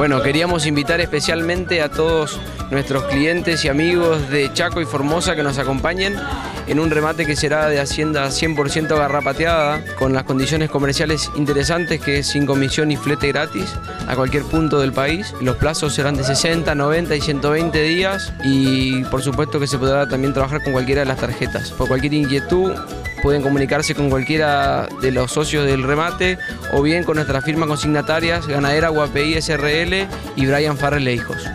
Bueno, queríamos invitar especialmente a todos nuestros clientes y amigos de Chaco y Formosa que nos acompañen en un remate que será de hacienda 100% garrapateada, con las condiciones comerciales interesantes que es sin comisión y flete gratis a cualquier punto del país. Los plazos serán de 60, 90 y 120 días y por supuesto que se podrá también trabajar con cualquiera de las tarjetas. Por cualquier inquietud pueden comunicarse con cualquiera de los socios del remate o bien con nuestra firma consignatarias Ganadera UAPI SRL y Brian Farrell e Hijos.